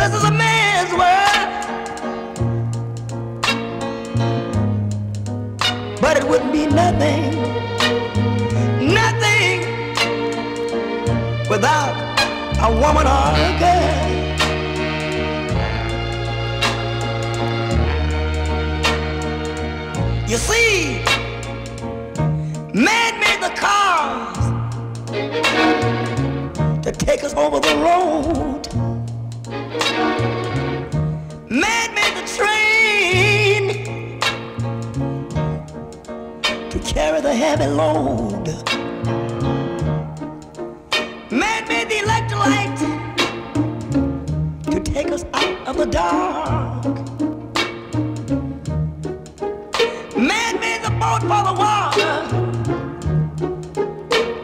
This is a man's world. But it wouldn't be nothing, nothing without a woman or a girl. You see, man made the cars to take us over the road. Carry the heavy load. Man made the electric light to take us out of the dark. Man made the boat for the water,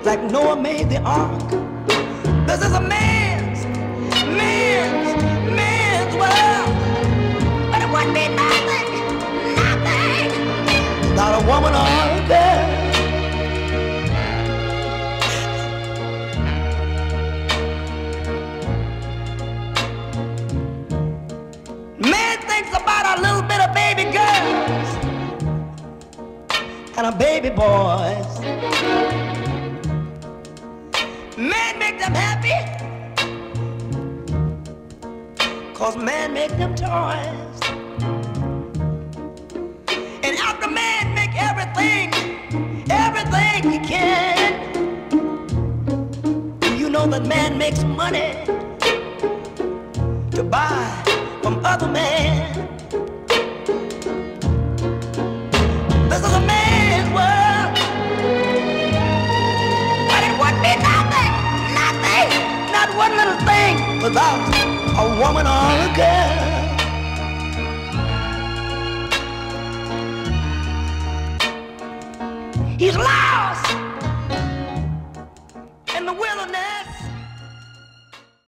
like Noah made the ark. This is a man's, man's, man's world. But it wouldn't be nothing, nothing, without a woman or boys. Man make them happy, cause man make them toys. And after man make everything, everything he can, Do you know that man makes money to buy from other men. Without a woman or a girl. He's lost